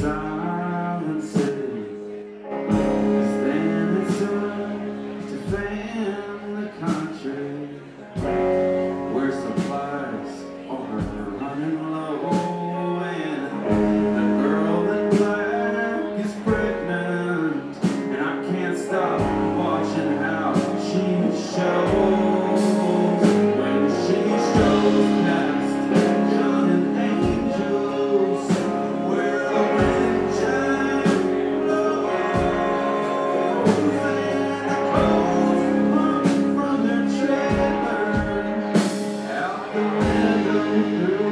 desire. Deus.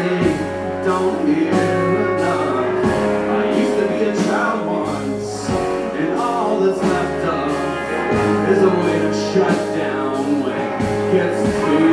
say don't hear enough. I used to be a child once, and all that's left of is a way to shut down when it gets too